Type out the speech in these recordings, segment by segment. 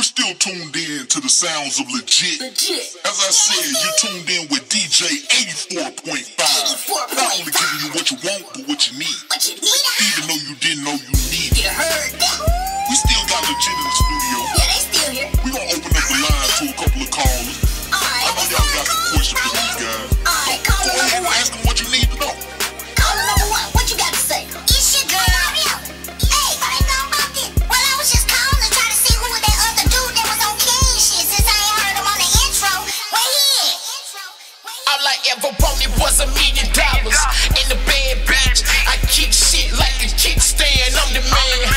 We're still tuned in to the sounds of legit. legit. As I said, you tuned in with DJ 84.5. Not only giving you what you want, but what you need. What you need Even ever wanted was a million dollars. In the bad bitch, I kick shit like a kickstand. I'm the man.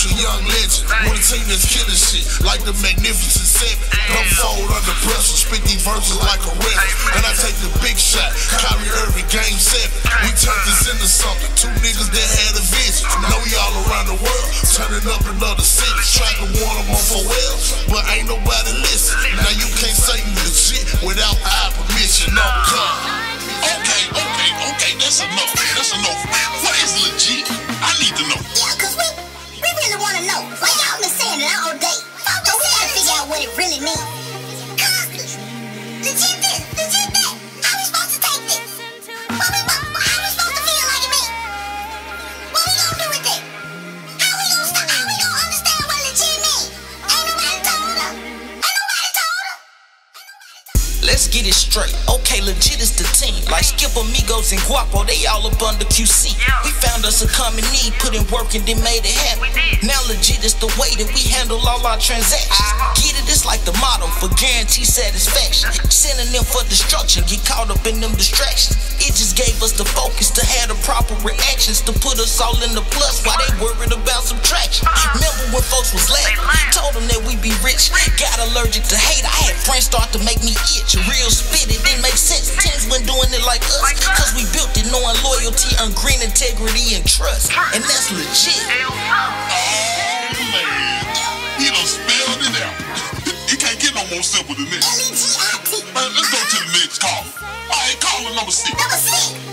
future young legend. With a team that's killing shit, like the Magnificent Seven. Come fold under pressure, spit these verses like a ref. And I take the big shot, Kyrie Irving, game seven. We turned this into something, two niggas that had a vision. Now we all around the world, turning up another city, trying to. get it straight. Okay, legit is the team. Like Skip Amigos and Guapo, they all up under QC. We found us a common need, put in work and then made it happen. Now legit is the way that we handle all our transactions. Get it, it's like the motto for guarantee satisfaction. Synonym for destruction, get caught up in them distractions. It just gave us the focus to have the proper reactions to put us all in the plus while they worried about subtraction. Remember when folks was laughing, told them that we be rich not allergic to hate. I had friends start to make me itch. Real spit, it didn't make sense. Tens when doing it like us. Cause we built it knowing loyalty on green integrity and trust. And that's legit. Oh, man. He done spelled it out. it can't get no more simple than this. Man, let's go to the next call. I ain't calling number six. Number six.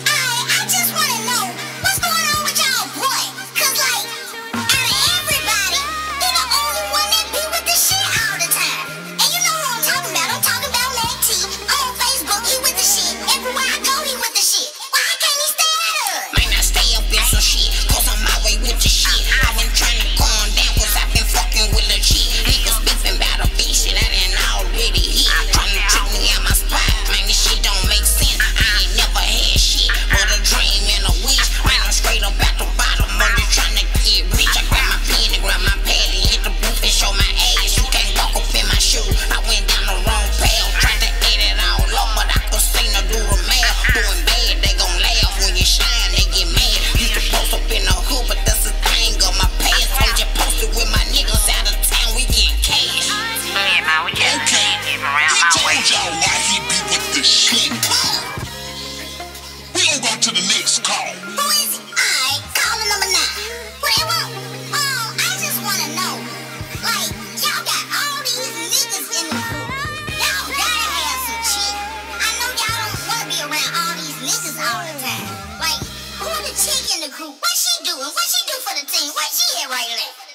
doing? What she do for the team? She at right now?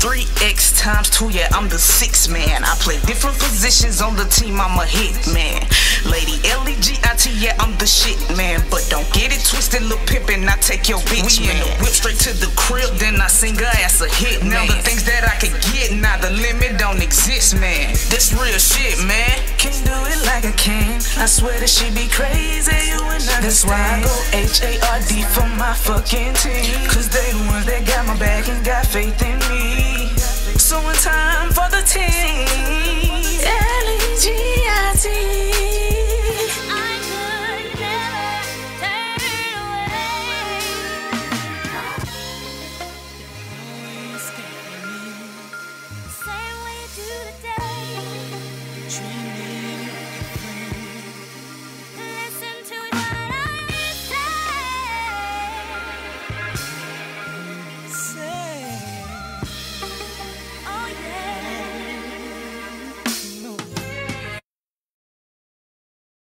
3x times 2, yeah, I'm the six man. I play different positions on the team, I'm a hit man. Lady L-E-G-I-T, yeah, I'm the shit man. But don't get it twisted, lil' pimpin', I take your bitch, we man. in the whip straight to the crib, then I sing her ass a hit, Now the things that I could get, now the limit don't exist, man. This real shit, man. Can't do it like I can. I swear that she be crazy, you and I. That's why I go H-A-R-D for my fucking team. Cause they the ones that got my back and got faith in me. So in time for the team.